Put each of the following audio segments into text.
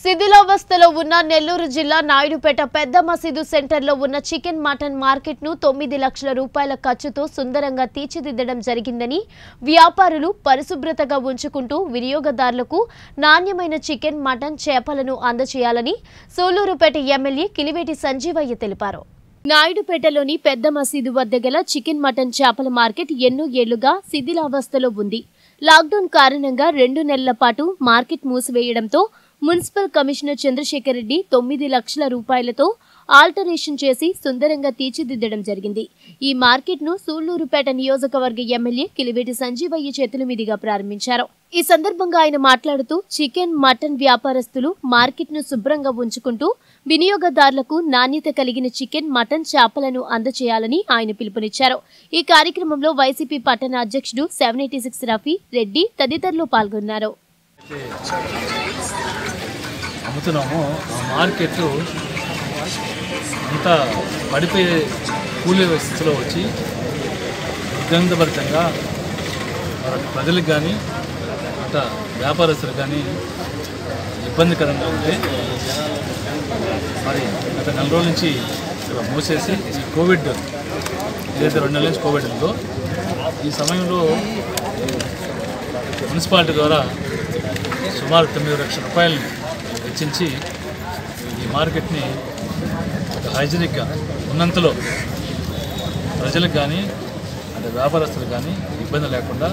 శిథిలావస్థలో ఉన్న నెల్లూరు జిల్లా నాయుడుపేట పెద్ద మసీదు సెంటర్లో ఉన్న చికెన్ మటన్ మార్కెట్ను తొమ్మిది లక్షల రూపాయల ఖర్చుతో సుందరంగా తీర్చిదిద్దడం జరిగిందని వ్యాపారులు పరిశుభ్రతగా ఉంచుకుంటూ వినియోగదారులకు నాణ్యమైన చికెన్ మటన్ చేపలను అందజేయాలని సూలూరుపేట ఎమ్మెల్యే కిలివేటి సంజీవయ్య తెలిపారు. నాయుడుపేటలోని పెద్ద మసీదు వద్ద గల చికెన్ మటన్ చేపల మార్కెట్ ఎన్నో ఏళ్ళుగా శిథిలావస్థలో ఉంది. లాక్డౌన్ కారణంగా రెండు నెలల పాటు మార్కెట్ మూసివేయడంతో మున్సిపల్ కమిషనర్ చంద్రశేఖర్ రెడ్డి తొమ్మిది లక్షల రూపాయలతో ఆల్టరేషన్ చేసి సుందరంగా తీర్చిదిద్దడం జరిగింది. ఈ మార్కెట్ను సూళ్ళూరుపేట నియోజకవర్గ ఎమ్మెల్యే కిలివేటి సంజీవయ్య చేతుల మీదుగా ప్రారంభించారు. ఈ సందర్భంగా ఆయన మాట్లాడుతూ చికెన్ మటన్ వ్యాపారస్తులు మార్కెట్ను శుభ్రంగా ఉంచుకుంటూ వినియోగదారులకు నాణ్యత కలిగిన చికెన్ మటన్ చేపలను అందజేయాలని ఆయన పిలుపునిచ్చారు. ఈ కార్యక్రమంలో వైసీపీ పట్టణ అధ్యక్షుడు seven eighty six Rafi Reddy తదితరులు పాల్గొన్నారు. అంతా పడిపోయే కూలే స్థితిలో వచ్చి ప్రజలకు కానీ అట వ్యాపారస్తులు కానీ ఇబ్బందికరంగా ఉంది మరి గత నెల రోజుల నుంచి ఇలా మూసేసి ఈ కోవిడ్ ఏదైతే రెండు నెలల నుంచి కోవిడ్ ఉందో ఈ సమయంలో మున్సిపాలిటీ ద్వారా సుమారు తొమ్మిది లక్షల రూపాయలు వెచ్చించి ఈ మార్కెట్ని ఒక హైజీనిక్గా ఉన్నంతలో ప్రజలకు కానీ అంటే వ్యాపారస్తులు కానీ ఇబ్బంది లేకుండా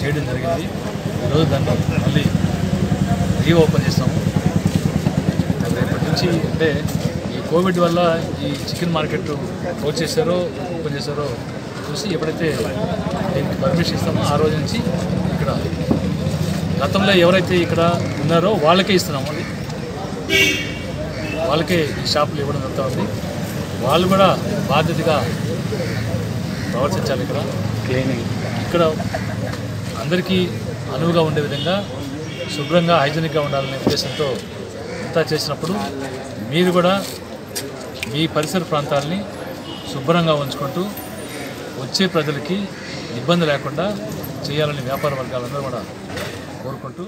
చేయడం జరిగింది. ఈరోజు దాన్ని మళ్ళీ రీఓపెన్ చేస్తాము. రేపటి నుంచి అంటే ఈ కోవిడ్ వల్ల ఈ చికెన్ మార్కెట్ క్లోజ్ చేశారో ఓపెన్ చేశారో చూసి ఎప్పుడైతే దీనికి పర్మిషన్ ఇస్తామో ఆ రోజు నుంచి ఇక్కడ గతంలో ఎవరైతే ఇక్కడ ఉన్నారో వాళ్ళకే ఇస్తున్నాము అది. వాళ్ళకే ఈ షాపులు ఇవ్వడం జరుగుతుంది వాళ్ళు కూడా బాధ్యతగా ప్రవర్తించాలి ఇక్కడ. క్లీనింగ్. ఇక్కడ అందరికీ అనువుగా ఉండే విధంగా శుభ్రంగా హైజీనిక్గా ఉండాలనే ఉద్దేశంతో అంతా చేసినప్పుడు మీరు కూడా మీ పరిసర ప్రాంతాలని శుభ్రంగా ఉంచుకుంటూ వచ్చే ప్రజలకి ఇబ్బంది లేకుండా చేయాలని వ్యాపార వర్గాలందరూ కూడా కోరుకుంటూ